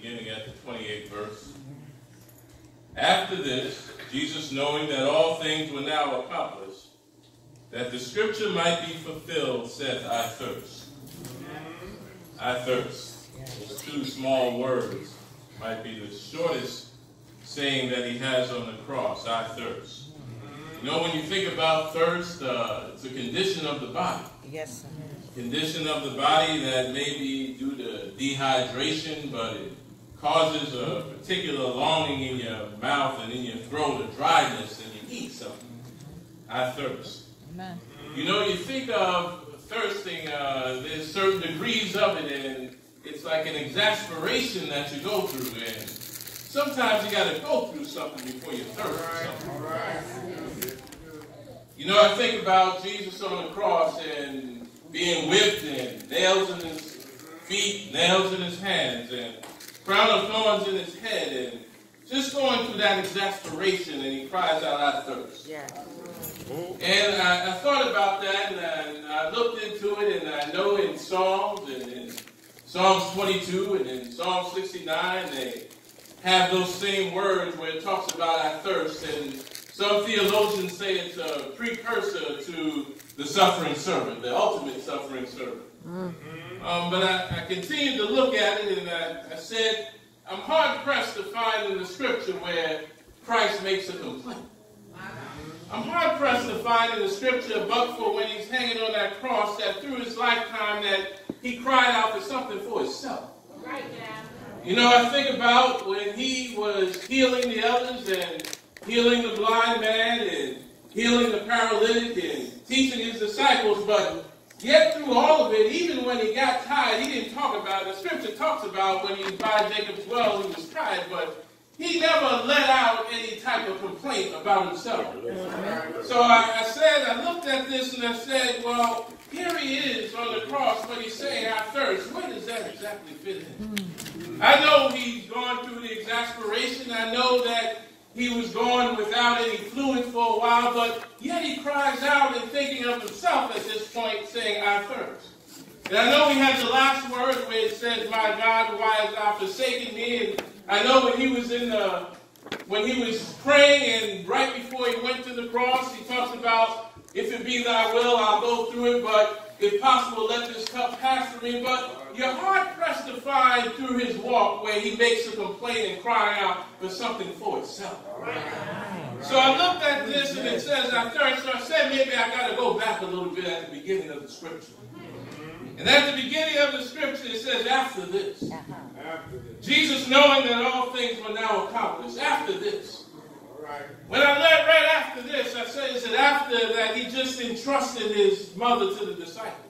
beginning at the 28th verse. After this, Jesus, knowing that all things were now accomplished, that the scripture might be fulfilled, said, I thirst. I thirst. Those two small words might be the shortest saying that he has on the cross, I thirst. You know, when you think about thirst, uh, it's a condition of the body. Yes, sir. Condition of the body that may be due to dehydration, but it causes a particular longing in your mouth and in your throat, a dryness, and you eat something. I thirst. Amen. You know, you think of thirsting, uh, there's certain degrees of it, and it's like an exasperation that you go through. And sometimes you got to go through something before you thirst for something. You know, I think about Jesus on the cross and being whipped and nails in his feet, nails in his hands, and crown of thorns in his head, and just going through that exasperation, and he cries out, I thirst. Yeah. And I, I thought about that, and I, I looked into it, and I know in Psalms, and in Psalms 22, and in Psalm 69, they have those same words where it talks about I thirst, and some theologians say it's a precursor to the suffering servant, the ultimate suffering servant. Um, but I, I continued to look at it, and I, I said, I'm hard pressed to find in the scripture where Christ makes a complaint. I'm hard pressed to find in the scripture, but for when he's hanging on that cross, that through his lifetime that he cried out for something for himself. Right now. You know, I think about when he was healing the others and healing the blind man and healing the paralytic and teaching his disciples, but yet through all of it, even when he got tired, he didn't talk about it. The scripture talks about when he was by Jacob's well, he was tired, but he never let out any type of complaint about himself. So I, I said, I looked at this and I said, well, here he is on the cross, but he's saying, I thirst. Where does that exactly fit in? I know he's gone through the exasperation. I know that he was gone without any fluid for a while, but yet he cries out and thinking of himself at this point, saying, I thirst. And I know he has the last word where it says, My God, why hast thou forsaken me? And I know when he was in the when he was praying and right before he went to the cross, he talks about, if it be thy will, I'll go through it, but if possible, let this cup pass from me. But you're hard pressed to find through his walk where he makes a complaint and cry out for something for itself. So I looked at this and it says, I thirst. So I said, maybe I got to go back a little bit at the beginning of the scripture. And at the beginning of the scripture, it says, after this. Jesus, knowing that all things were now accomplished, after this. When I read right after this, I said, is it after that he just entrusted his mother to the disciples?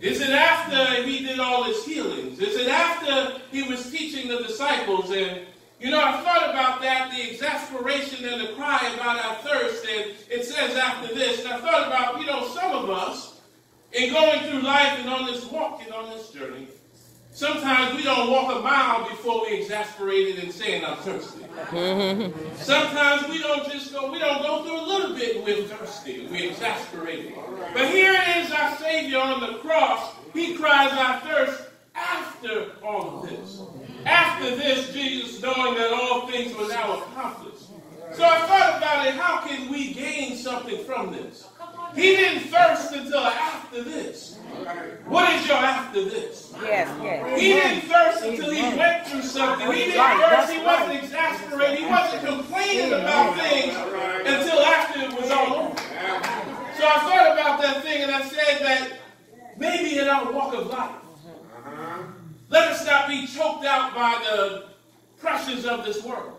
Is it after he did all his healings? Is it after he was teaching the disciples? And, you know, I thought about that, the exasperation and the cry about our thirst. And it says after this, and I thought about, you know, some of us, in going through life and on this walk and on this journey, sometimes we don't walk a mile before we exasperated and saying I'm thirsty. Mm-hmm. sometimes we don't just go, we don't go through a little bit and we're thirsty, we're exasperated. But here is our Savior on the cross. He cries our thirst after all of this. After this, Jesus knowing that all things were now accomplished. So I thought about it, how can we gain something from this? He didn't thirst until after this. What is your after this? Yes, yes. He didn't thirst until he went through something. He didn't thirst, he wasn't exasperated, he wasn't complaining about things until after it was all over. So I thought about that thing and I said that maybe in our walk of life, let us not be choked out by the pressures of this world.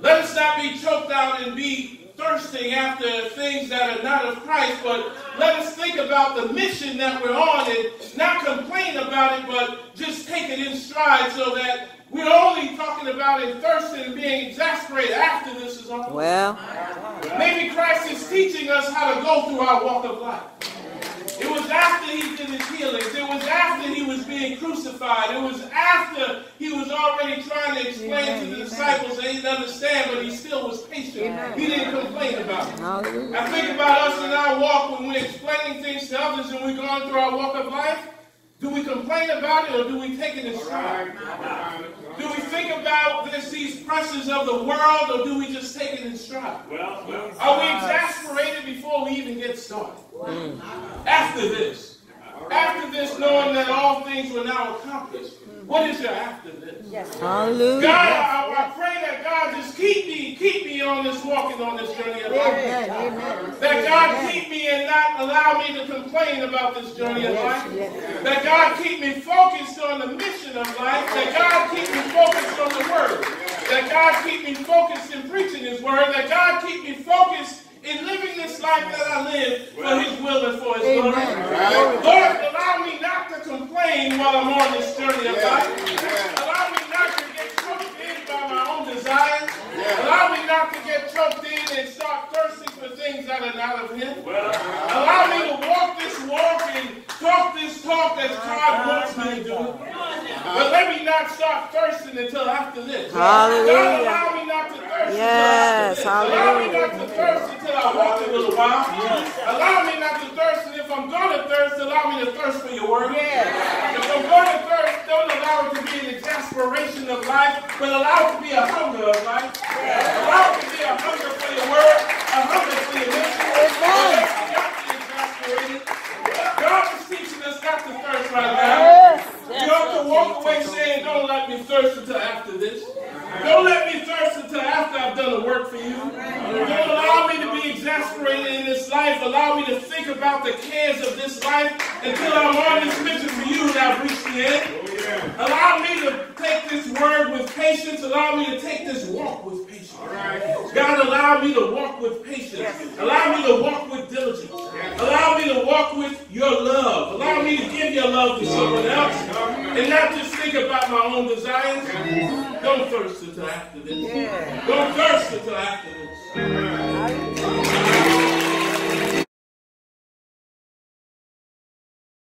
Let us not be choked out and be thirsting after things that are not of Christ, but let us think about the mission that we're on and not complain about it, but just take it in stride so that we're only talking about it thirsting and being exasperated after this is all. Well, Maybe Christ is teaching us how to go through our walk of life. It was after he did his healings. It was after he was being crucified. It was after he was already trying to explain to the disciples they didn't understand, but he still was patient. He didn't complain about it. hallelujah. I think about us in our walk when we're explaining things to others and we're going through our walk of life. Do we complain about it or do we take it in stride? Do we think about this, these pressures of the world or do we just take it in stride? Well, well. Are we exasperated before we even get started? Mm. After this. After this, knowing that all things were now accomplished. What is your after this? Yes. Hallelujah. God, I, I, pray that God just keep me, keep me on this walking on this journey of life. Amen. Amen. That God Amen. keep me and not allow me to complain about this journey of life. Yes. That God keep me focused on the mission of life. That God keep me focused on the word. That God keep me focused in preaching his word. That God keep me focused in living this life that I live for his will and for his glory. Lord, allow me not to complain while I'm on this journey of life. Allow me not to get choked in by my own desires. Allow me not to get choked in and start thirsting for things that are not of him. Uh, allow me to walk this walk and talk this talk as God wants me to do. But let me not start thirsting until after this. Hallelujah. God, allow me not to thirst yes, until after this. Allow me not to thirst until I walk a little while. Allow me not to thirst, and if I'm going to thirst, allow me to thirst for your word. If I'm going to thirst, don't allow it to be an exasperation of life, but allow it to be a hunger of life. Allow it to be a hunger for your word, a hunger for your mission. God is teaching us not to thirst right now. You have to walk away saying, don't let me thirst until after this. Don't let me thirst until after I've done the work for you. Don't allow me to be exasperated in this life. Allow me to think about the cares of this life until I'm on this mission for you and I've reached the end. Allow me to take this word with patience. Allow me to take this walk with patience. God, allow me to walk with patience. Allow me to walk with diligence. Allow me to walk with your love. Allow me to give your love to someone else and not just think about my own desires. Don't thirst until after this. Don't thirst until after this.